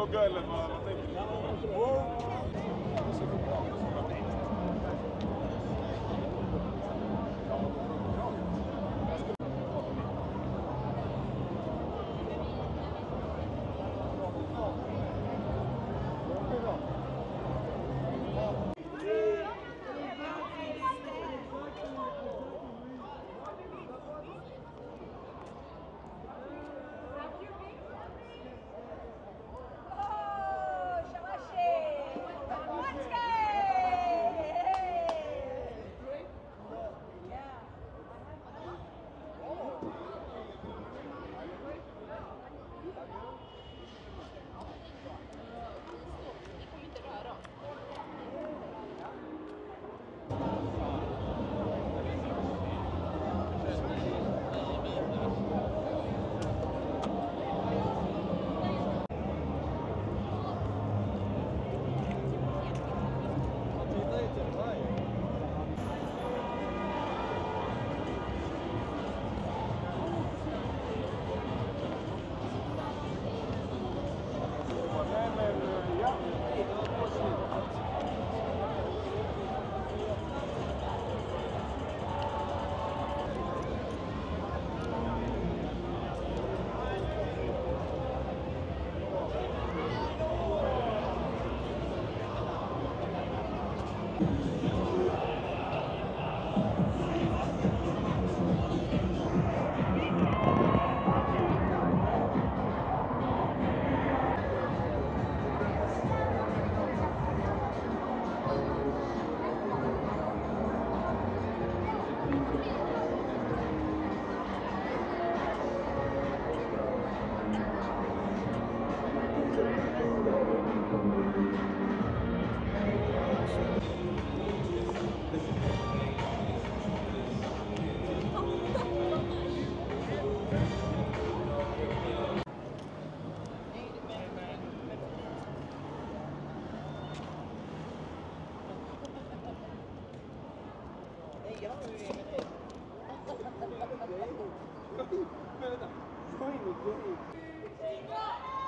Vadå, ska ni logga eller vad, 所以你可以。